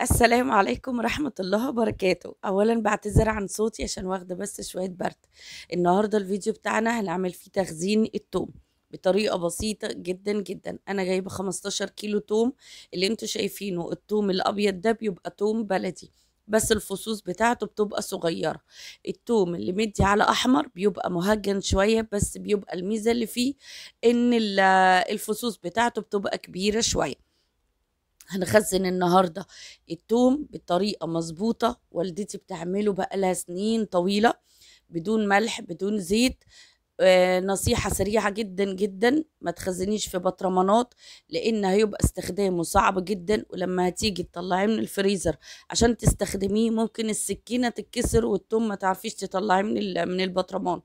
السلام عليكم ورحمة الله وبركاته. أولا بعتذر عن صوتي عشان واخدة بس شوية برد. النهاردة الفيديو بتاعنا هنعمل فيه تخزين التوم بطريقة بسيطة جدا جدا. أنا جايبة 15 كيلو توم. اللي أنتوا شايفينه التوم الأبيض ده بيبقى توم بلدي بس الفصوص بتاعته بتبقى صغيرة. التوم اللي مدي على أحمر بيبقى مهجن شوية بس بيبقى الميزة اللي فيه إن ال- الفصوص بتاعته بتبقى كبيرة شوية. هنخزن النهارده التوم بطريقة مظبوطة والدتي بتعمله بقالها سنين طويلة بدون ملح بدون زيت. آه، نصيحة سريعة جدا جدا ما تخزنيش في بطرمانات لأن هيبقى استخدامه صعب جدا ولما هتيجي تطلعيه من الفريزر عشان تستخدميه ممكن السكينة تتكسر والتوم ما تعرفيش تطلعيه من من البطرمان.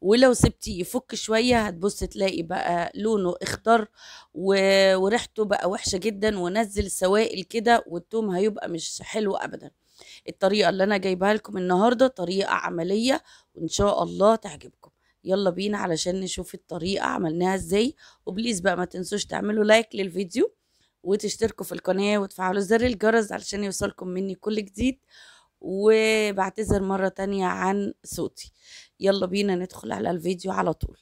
ولو سبتيه يفك شوية هتبص تلاقي بقى لونه اخضر وريحته بقى وحشة جدا ونزل سوائل كده والتوم هيبقى مش حلو ابدا. الطريقة اللي أنا جايبها لكم النهاردة طريقة عملية وإن شاء الله تعجبكم. يلا بينا علشان نشوف الطريقة عملناها إزاي. و please بقى ما تنسوش تعملوا like للفيديو وتشتركوا في القناة وتفعلوا زر الجرس علشان يوصلكم مني كل جديد. وبعتذر مرة تانية عن صوتي. يلا بينا ندخل على الفيديو على طول.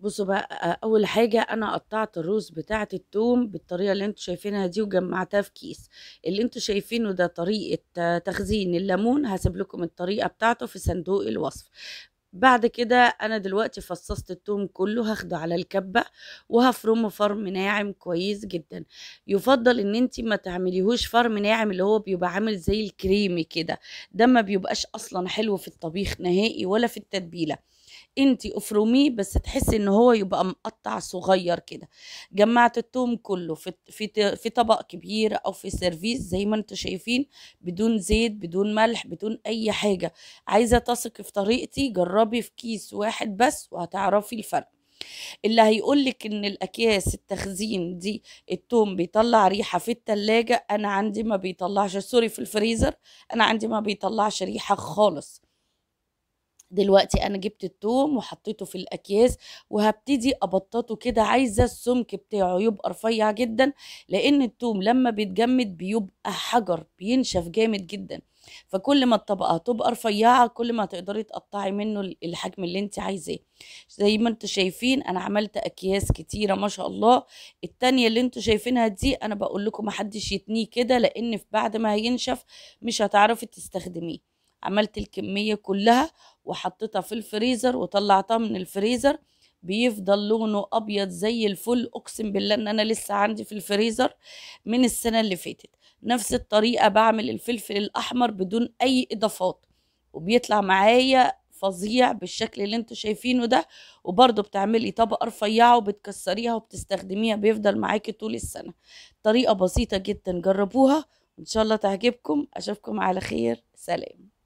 بصوا بقى أول حاجة أنا قطعت الروز بتاعة التوم بالطريقة اللي أنتوا شايفينها دي وجمعتها في كيس. اللي أنتوا شايفينه ده طريقة تخزين الليمون هسيب لكم الطريقة بتاعته في صندوق الوصف. بعد كده أنا دلوقتي فصصت التوم كله هاخده على الكبة وهفرمه فرم ناعم كويس جدا. يفضل إن انت ما تعمليهوش فرم ناعم اللي هو بيبقى عامل زي الكريمي كده. ده ما بيبقاش أصلا حلو في الطبيخ نهائي ولا في التتبيلة. انتي افرميه بس تحسي ان هو يبقى مقطع صغير كده. جمعت التوم كله في في في طبق كبير أو في service زي ما أنتوا شايفين بدون زيت بدون ملح بدون أي حاجة. عايزة تثقي في طريقتي جربي في كيس واحد بس وهتعرفي الفرق. اللي هيقولك إن الأكياس التخزين دي التوم بيطلع ريحة في التلاجة أنا عندي ما بيطلعش سوري في الفريزر أنا عندي ما بيطلعش ريحة خالص. دلوقتي أنا جبت التوم وحطيته في الأكياس وهبتدي أبططه كده عايزة السمك بتاعه يبقى رفيع جدا لأن التوم لما بيتجمد بيبقى حجر بينشف جامد جدا. فكل ما الطبقة تبقى رفيعة كل ما تقدري تقطعي منه الحجم اللي انت عايزاه. زي ما أنتوا شايفين أنا عملت أكياس كتيرة ما شاء الله. التانية اللي أنتوا شايفينها دي أنا بقول لكم محدش يتنيه كده لأن بعد ما هينشف مش هتعرفي تستخدميه. عملت الكمية كلها وحطيتها في الفريزر وطلعتها من الفريزر بيفضل لونه أبيض زي الفل أقسم بالله إن أنا لسه عندي في الفريزر من السنة اللي فاتت. نفس الطريقة بعمل الفلفل الأحمر بدون أي إضافات وبيطلع معايا فظيع بالشكل اللي أنتوا شايفينه ده وبرضه بتعملي طبقه رفيعة وبتكسريها وبتستخدميها بيفضل معاكي طول السنة. طريقة بسيطة جدا جربوها وإن شاء الله تعجبكم. أشوفكم على خير. سلام.